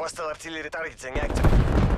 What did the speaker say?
Hostile artillery targeting active.